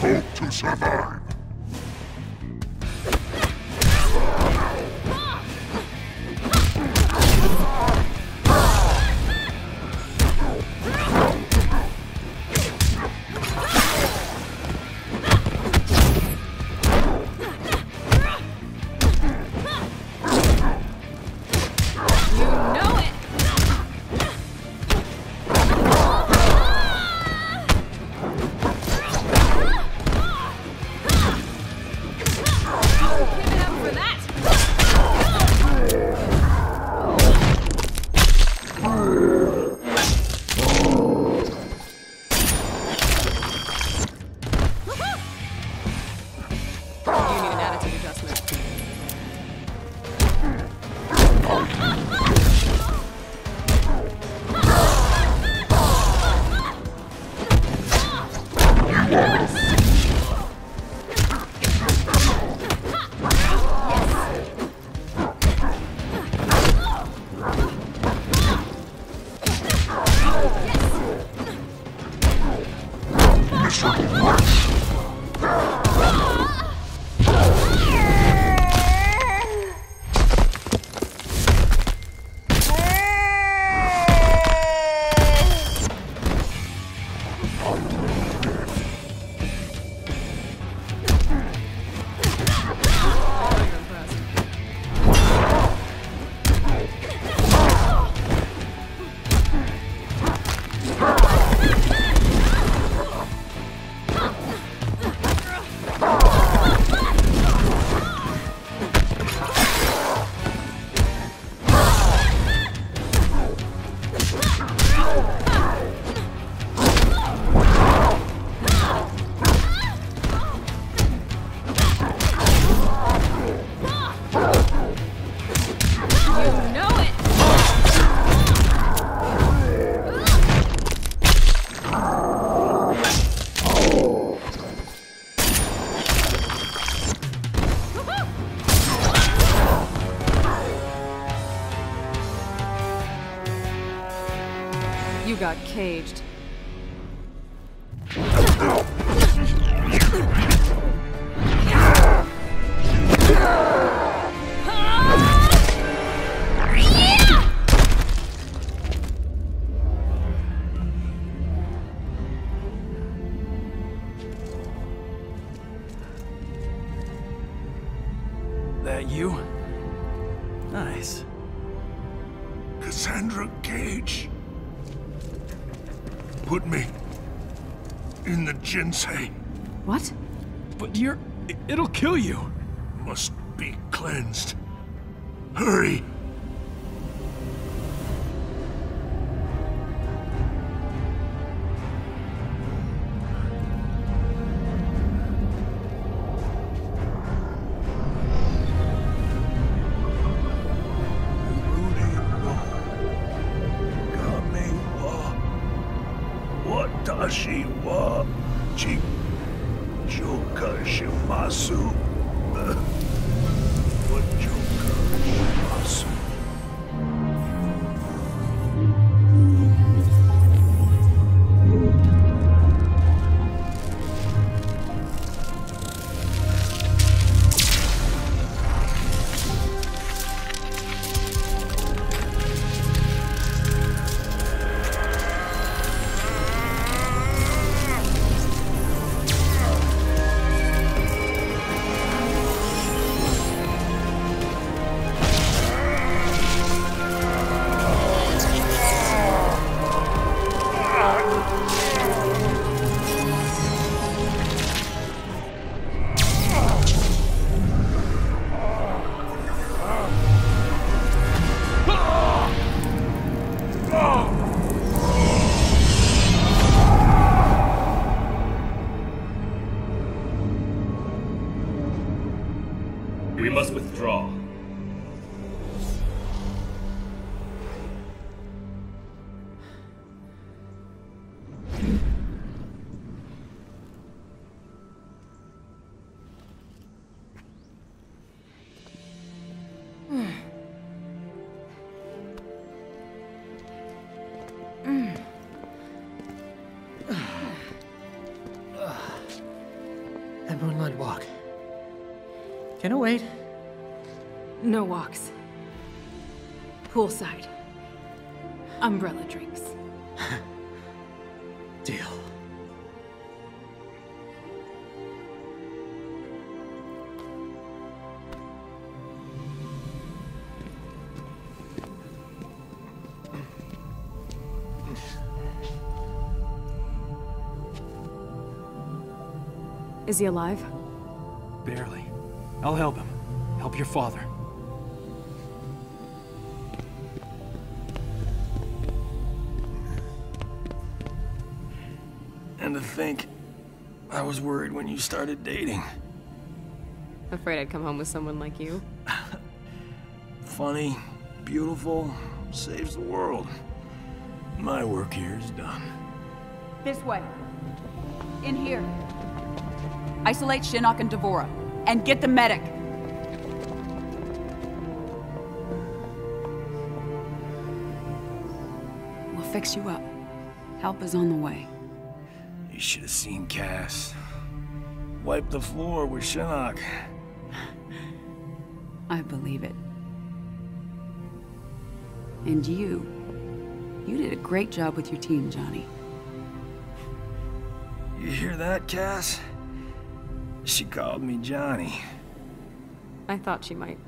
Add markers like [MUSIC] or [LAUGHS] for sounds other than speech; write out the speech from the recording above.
Hope to survive. You got caged. That you? Nice. Cassandra Cage. Put me in the Jinsei. What? But you're. It'll kill you. Must be cleansed. Hurry! Shimasu. [LAUGHS] What joka shimasu? Can it wait? No walks. Poolside. Umbrella drinks. [LAUGHS] Deal. Is he alive? Barely. I'll help him. Help your father. And to think, I was worried when you started dating. Afraid I'd come home with someone like you. [LAUGHS] Funny, beautiful, saves the world. My work here is done. This way. In here. Isolate Shinnok and D'Vorah. And get the medic. We'll fix you up. Help is on the way. You should have seen Cass. Wipe the floor with Shinnok. [SIGHS] I believe it. And you. You did a great job with your team, Johnny. You hear that, Cass? She called me Johnny. I thought she might.